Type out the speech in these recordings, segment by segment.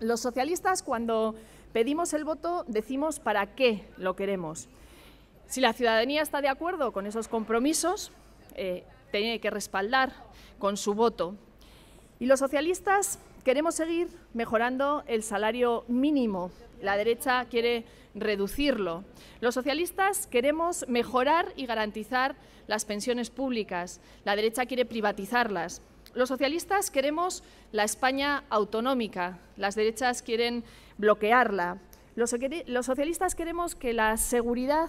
Los socialistas, cuando pedimos el voto, decimos para qué lo queremos. Si la ciudadanía está de acuerdo con esos compromisos, eh, tiene que respaldar con su voto. Y los socialistas queremos seguir mejorando el salario mínimo. La derecha quiere reducirlo. Los socialistas queremos mejorar y garantizar las pensiones públicas. La derecha quiere privatizarlas. Los socialistas queremos la España autonómica. Las derechas quieren bloquearla. Los, socialistas queremos que la seguridad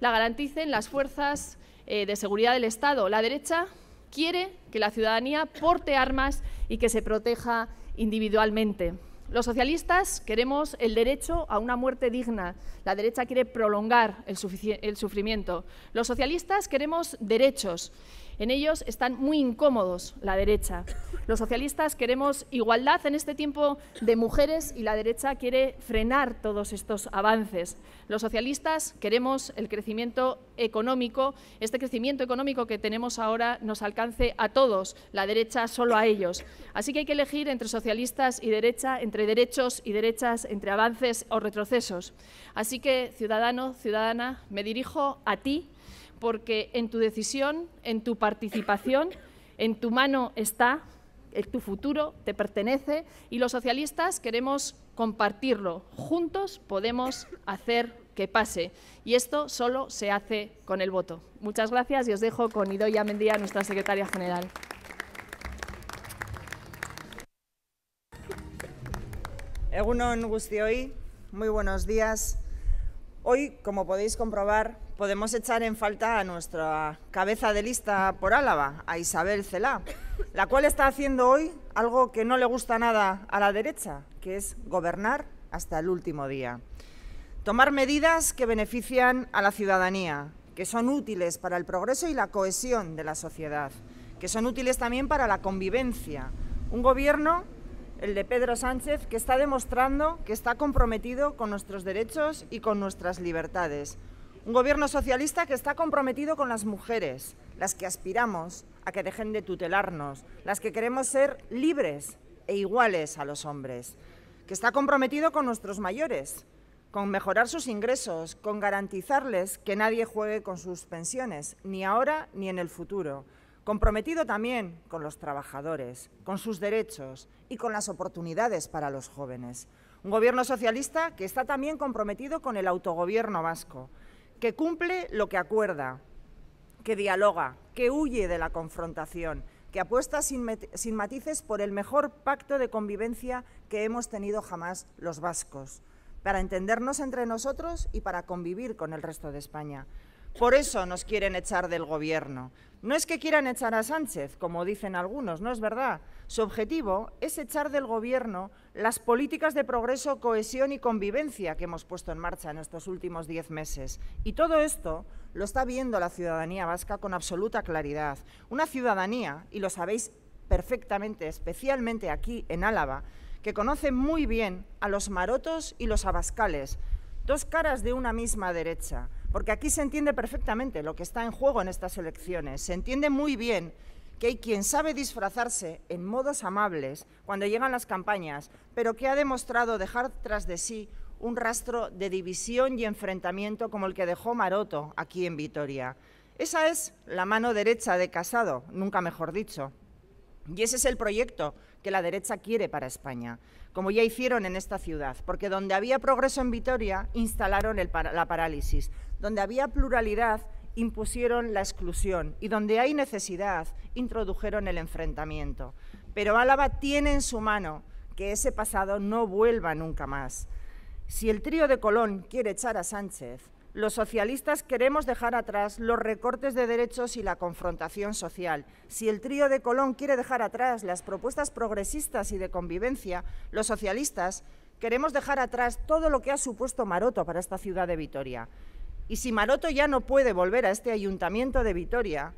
la garanticen las fuerzas eh, de seguridad del Estado. La derecha quiere que la ciudadanía porte armas y que se proteja individualmente. Los socialistas queremos el derecho a una muerte digna. La derecha quiere prolongar el, sufrimiento. Los socialistas queremos derechos en ellos están muy incómodos la derecha. Los socialistas queremos igualdad en este tiempo de mujeres y la derecha quiere frenar todos estos avances. Los socialistas queremos el crecimiento económico, este crecimiento económico que tenemos ahora nos alcance a todos, la derecha solo a ellos. Así que hay que elegir entre socialistas y derecha, entre derechos y derechas, entre avances o retrocesos. Así que, ciudadano, ciudadana, me dirijo a ti porque en tu decisión, en tu participación, en tu mano está, tu futuro te pertenece y los socialistas queremos compartirlo. Juntos podemos hacer que pase y esto solo se hace con el voto. Muchas gracias y os dejo con Idoia Mendía, nuestra secretaria general. Egunon muy buenos días. Hoy, como podéis comprobar, podemos echar en falta a nuestra cabeza de lista por Álava, a Isabel Celá, la cual está haciendo hoy algo que no le gusta nada a la derecha, que es gobernar hasta el último día. Tomar medidas que benefician a la ciudadanía, que son útiles para el progreso y la cohesión de la sociedad, que son útiles también para la convivencia. Un gobierno el de Pedro Sánchez, que está demostrando que está comprometido con nuestros derechos y con nuestras libertades. Un gobierno socialista que está comprometido con las mujeres, las que aspiramos a que dejen de tutelarnos, las que queremos ser libres e iguales a los hombres, que está comprometido con nuestros mayores, con mejorar sus ingresos, con garantizarles que nadie juegue con sus pensiones, ni ahora ni en el futuro, comprometido también con los trabajadores, con sus derechos y con las oportunidades para los jóvenes. Un gobierno socialista que está también comprometido con el autogobierno vasco, que cumple lo que acuerda, que dialoga, que huye de la confrontación, que apuesta sin, matices por el mejor pacto de convivencia que hemos tenido jamás los vascos, para entendernos entre nosotros y para convivir con el resto de España. Por eso nos quieren echar del Gobierno. No es que quieran echar a Sánchez, como dicen algunos, no es verdad. Su objetivo es echar del Gobierno las políticas de progreso, cohesión y convivencia que hemos puesto en marcha en estos últimos diez meses. Y todo esto lo está viendo la ciudadanía vasca con absoluta claridad. Una ciudadanía, y lo sabéis perfectamente, especialmente aquí en Álava, que conoce muy bien a los marotos y los abascales, dos caras de una misma derecha porque aquí se entiende perfectamente lo que está en juego en estas elecciones. Se entiende muy bien que hay quien sabe disfrazarse en modos amables cuando llegan las campañas, pero que ha demostrado dejar tras de sí un rastro de división y enfrentamiento como el que dejó Maroto aquí en Vitoria. Esa es la mano derecha de Casado, nunca mejor dicho. Y ese es el proyecto que la derecha quiere para España, como ya hicieron en esta ciudad, porque donde había progreso en Vitoria instalaron la parálisis, donde había pluralidad impusieron la exclusión y donde hay necesidad introdujeron el enfrentamiento. Pero Álava tiene en su mano que ese pasado no vuelva nunca más. Si el trío de Colón quiere echar a Sánchez, los socialistas queremos dejar atrás los recortes de derechos y la confrontación social. Si el trío de Colón quiere dejar atrás las propuestas progresistas y de convivencia, los socialistas queremos dejar atrás todo lo que ha supuesto Maroto para esta ciudad de Vitoria. Y si Maroto ya no puede volver a este ayuntamiento de Vitoria,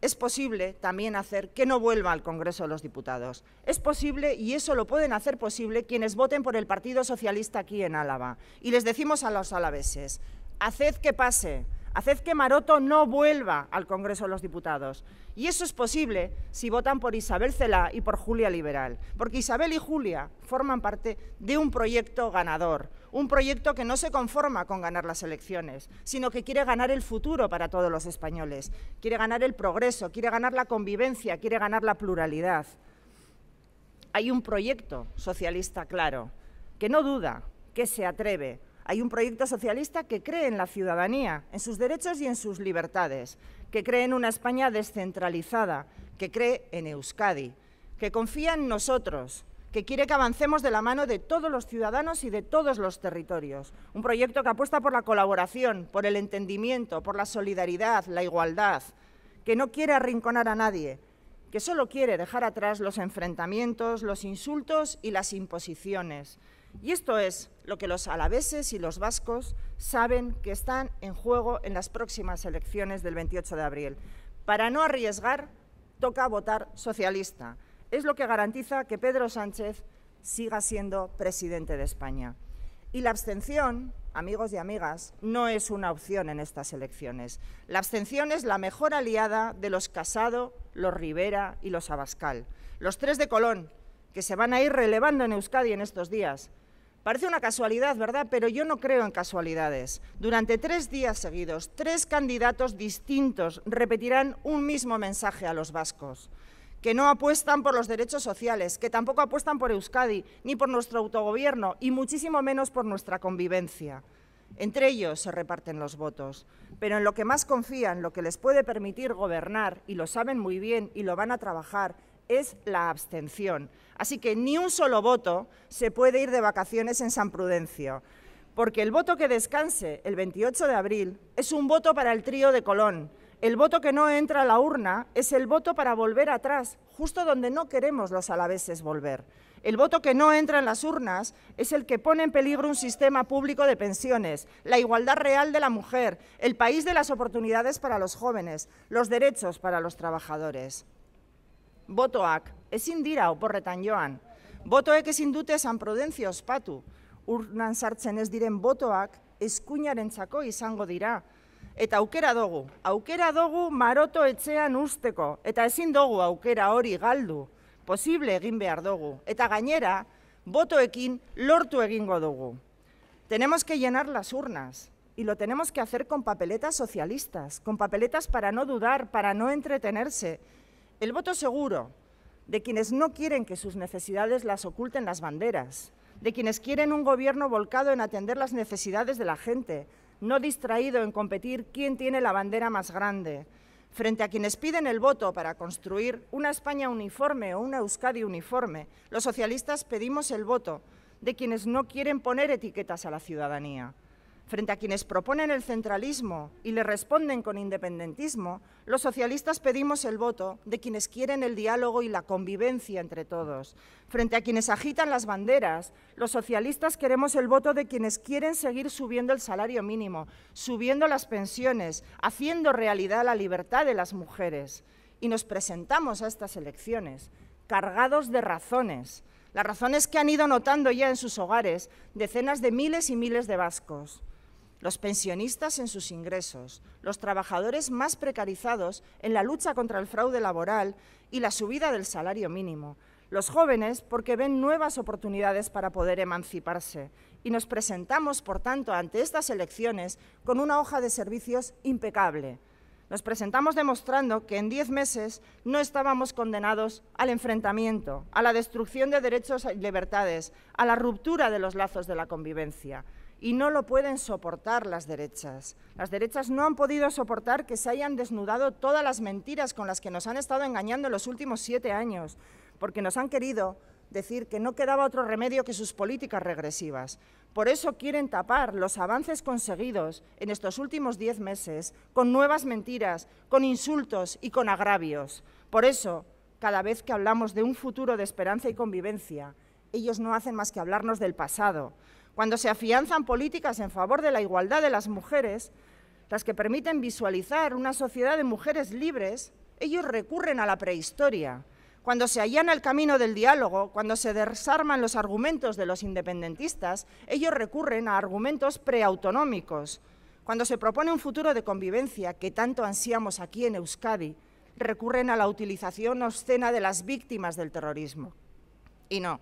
es posible también hacer que no vuelva al Congreso de los Diputados. Es posible, y eso lo pueden hacer posible, quienes voten por el Partido Socialista aquí en Álava. Y les decimos a los alaveses, haced que pase, Haced que Maroto no vuelva al Congreso de los Diputados. Y eso es posible si votan por Isabel Cela y por Julia Liberal, porque Isabel y Julia forman parte de un proyecto ganador, un proyecto que no se conforma con ganar las elecciones, sino que quiere ganar el futuro para todos los españoles, quiere ganar el progreso, quiere ganar la convivencia, quiere ganar la pluralidad. Hay un proyecto socialista claro, que no duda, que se atreve, hay un proyecto socialista que cree en la ciudadanía, en sus derechos y en sus libertades, que cree en una España descentralizada, que cree en Euskadi, que confía en nosotros, que quiere que avancemos de la mano de todos los ciudadanos y de todos los territorios. Un proyecto que apuesta por la colaboración, por el entendimiento, por la solidaridad, la igualdad, que no quiere arrinconar a nadie, que solo quiere dejar atrás los enfrentamientos, los insultos y las imposiciones, y esto es lo que los alaveses y los vascos saben que están en juego en las próximas elecciones del 28 de abril. Para no arriesgar, toca votar socialista. Es lo que garantiza que Pedro Sánchez siga siendo presidente de España. Y la abstención, amigos y amigas, no es una opción en estas elecciones. La abstención es la mejor aliada de los Casado, los Rivera y los Abascal. Los tres de Colón, que se van a ir relevando en Euskadi en estos días. Parece una casualidad, ¿verdad? Pero yo no creo en casualidades. Durante tres días seguidos, tres candidatos distintos repetirán un mismo mensaje a los vascos que no apuestan por los derechos sociales, que tampoco apuestan por Euskadi, ni por nuestro autogobierno, y muchísimo menos por nuestra convivencia. Entre ellos se reparten los votos, pero en lo que más confían, lo que les puede permitir gobernar, y lo saben muy bien y lo van a trabajar, es la abstención. Así que ni un solo voto se puede ir de vacaciones en San Prudencio, porque el voto que descanse el 28 de abril es un voto para el trío de Colón. El voto que no entra a la urna es el voto para volver atrás, justo donde no queremos los alaveses volver. El voto que no entra en las urnas es el que pone en peligro un sistema público de pensiones, la igualdad real de la mujer, el país de las oportunidades para los jóvenes, los derechos para los trabajadores. Botoak ezin dira oporretan joan. Botoek ezin dute San Prudentzio ospatu. Urnan sartzen ez diren botoak eskuinarentzako izango dira. Eta aukera dugu, aukera dugu maroto etxean usteko, eta ezin dugu aukera hori galdu, posible egin behar dugu. Eta gainera, botoekin lortu egingo dugu. Tenemos que llenar las urnas, y lo tenemos que hacer con papeletas socialistas, con papeletas para no dudar, para no entretenerse, el voto seguro de quienes no quieren que sus necesidades las oculten las banderas, de quienes quieren un gobierno volcado en atender las necesidades de la gente, no distraído en competir quién tiene la bandera más grande, frente a quienes piden el voto para construir una España uniforme o una Euskadi uniforme, los socialistas pedimos el voto de quienes no quieren poner etiquetas a la ciudadanía. Frente a quienes proponen el centralismo y le responden con independentismo, los socialistas pedimos el voto de quienes quieren el diálogo y la convivencia entre todos. Frente a quienes agitan las banderas, los socialistas queremos el voto de quienes quieren seguir subiendo el salario mínimo, subiendo las pensiones, haciendo realidad la libertad de las mujeres. Y nos presentamos a estas elecciones cargados de razones, las razones que han ido notando ya en sus hogares decenas de miles y miles de vascos los pensionistas en sus ingresos, los trabajadores más precarizados en la lucha contra el fraude laboral y la subida del salario mínimo, los jóvenes porque ven nuevas oportunidades para poder emanciparse y nos presentamos, por tanto, ante estas elecciones con una hoja de servicios impecable. Nos presentamos demostrando que en diez meses no estábamos condenados al enfrentamiento, a la destrucción de derechos y libertades, a la ruptura de los lazos de la convivencia y no lo pueden soportar las derechas. Las derechas no han podido soportar que se hayan desnudado todas las mentiras con las que nos han estado engañando en los últimos siete años, porque nos han querido decir que no quedaba otro remedio que sus políticas regresivas. Por eso quieren tapar los avances conseguidos en estos últimos diez meses con nuevas mentiras, con insultos y con agravios. Por eso, cada vez que hablamos de un futuro de esperanza y convivencia, ellos no hacen más que hablarnos del pasado, cuando se afianzan políticas en favor de la igualdad de las mujeres, las que permiten visualizar una sociedad de mujeres libres, ellos recurren a la prehistoria. Cuando se allana el camino del diálogo, cuando se desarman los argumentos de los independentistas, ellos recurren a argumentos preautonómicos. Cuando se propone un futuro de convivencia que tanto ansiamos aquí en Euskadi, recurren a la utilización obscena de las víctimas del terrorismo. Y no,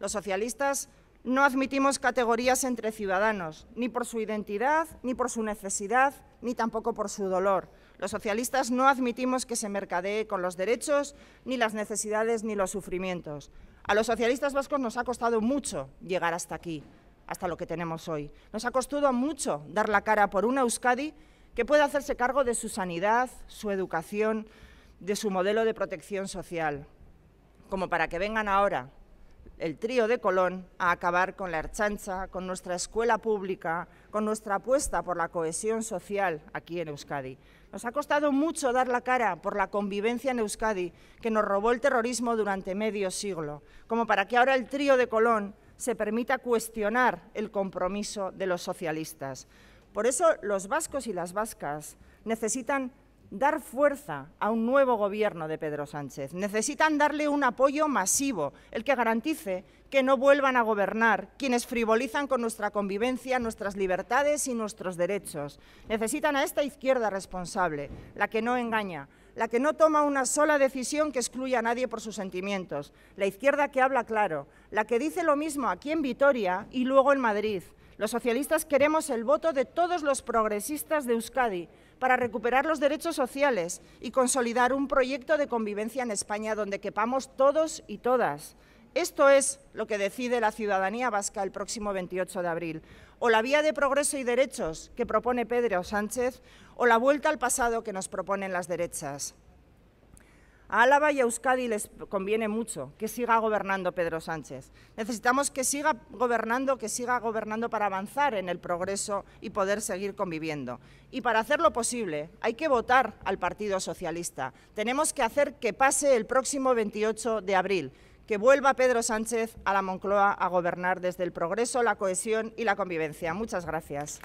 los socialistas no admitimos categorías entre ciudadanos, ni por su identidad, ni por su necesidad, ni tampoco por su dolor. Los socialistas no admitimos que se mercadee con los derechos, ni las necesidades, ni los sufrimientos. A los socialistas vascos nos ha costado mucho llegar hasta aquí, hasta lo que tenemos hoy. Nos ha costado mucho dar la cara por una Euskadi que pueda hacerse cargo de su sanidad, su educación, de su modelo de protección social, como para que vengan ahora el trío de Colón a acabar con la herchancha, con nuestra escuela pública, con nuestra apuesta por la cohesión social aquí en Euskadi. Nos ha costado mucho dar la cara por la convivencia en Euskadi, que nos robó el terrorismo durante medio siglo, como para que ahora el trío de Colón se permita cuestionar el compromiso de los socialistas. Por eso los vascos y las vascas necesitan dar fuerza a un nuevo gobierno de Pedro Sánchez. Necesitan darle un apoyo masivo, el que garantice que no vuelvan a gobernar quienes frivolizan con nuestra convivencia, nuestras libertades y nuestros derechos. Necesitan a esta izquierda responsable, la que no engaña, la que no toma una sola decisión que excluya a nadie por sus sentimientos, la izquierda que habla claro, la que dice lo mismo aquí en Vitoria y luego en Madrid. Los socialistas queremos el voto de todos los progresistas de Euskadi, para recuperar los derechos sociales y consolidar un proyecto de convivencia en España donde quepamos todos y todas. Esto es lo que decide la ciudadanía vasca el próximo 28 de abril. O la vía de progreso y derechos que propone Pedro Sánchez o la vuelta al pasado que nos proponen las derechas. A Álava y a Euskadi les conviene mucho que siga gobernando Pedro Sánchez. Necesitamos que siga gobernando, que siga gobernando para avanzar en el progreso y poder seguir conviviendo. Y para hacerlo posible hay que votar al Partido Socialista. Tenemos que hacer que pase el próximo 28 de abril, que vuelva Pedro Sánchez a la Moncloa a gobernar desde el progreso, la cohesión y la convivencia. Muchas gracias.